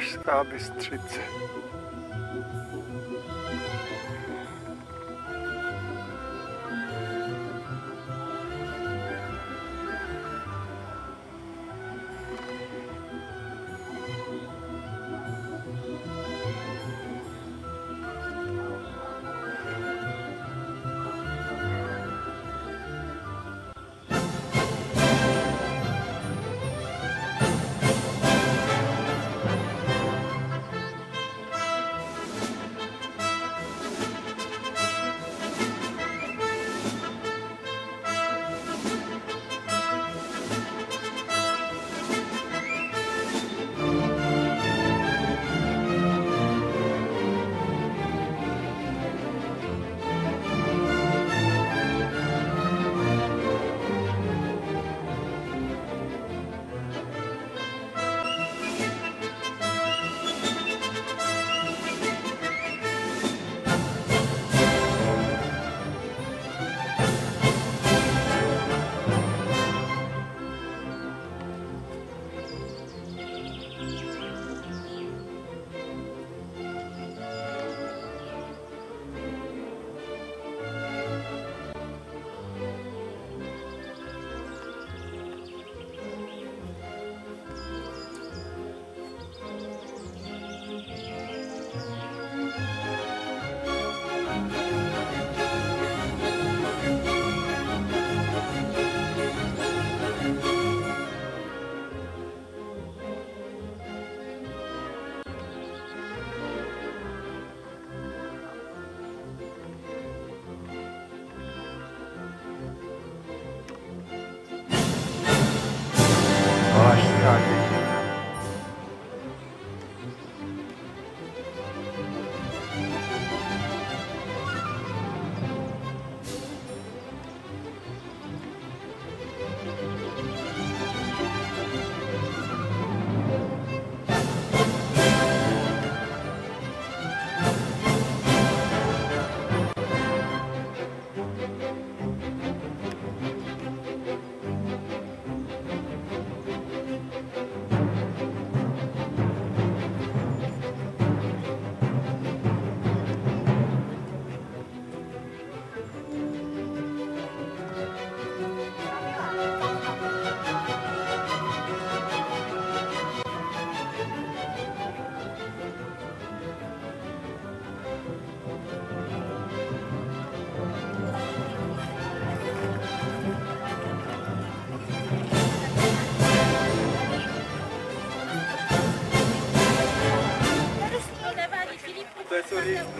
Valašská Bystřice.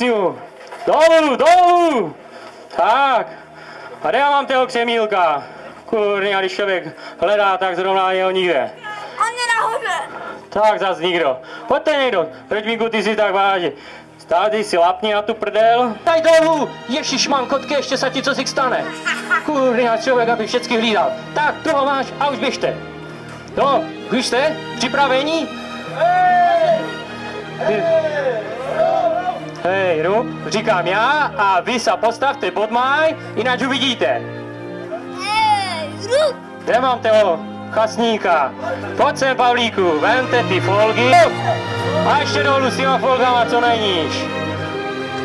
Ním. Dolů, dolů. Tak. A kde já mám toho křemílka? Kurňa, když člověk hledá, tak zrovna jeho nikde. On je nahoře. Tak zas nikdo. Pojďte někdo. Redvíku, ty si tak váží. Tady si lapni na tu prdel. Daj dolů! Ježiš, mám kotky, ještě se ti co si stane. Kurňa, člověk, aby všechny hlídal. Tak, toho máš a už běžte. No, už jste? Připravení? Hej! Hej, Rub, říkám já a vy se postavte pod máj, jinak uvidíte. Hej, Ruk. Kde mám toho chasníka? Pojď sem, Pavlíku, vemte ty folgy a ještě dolů s těma folgama, co nejníž.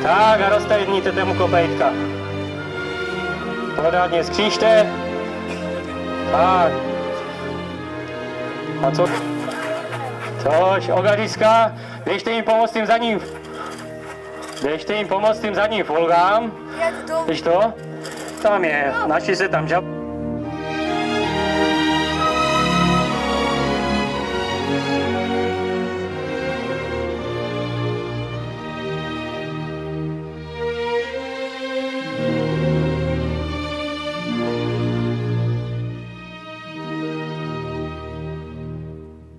Tak a roztajníte tomu kopejtka. Pořádně skřížte. Tak. A co? Což, ogadiska, běžte jim pomoct tím zadním. Běžte jim pomoct tím zadním folgám. Jak to? Víš to? Tam je, naši se tam žab...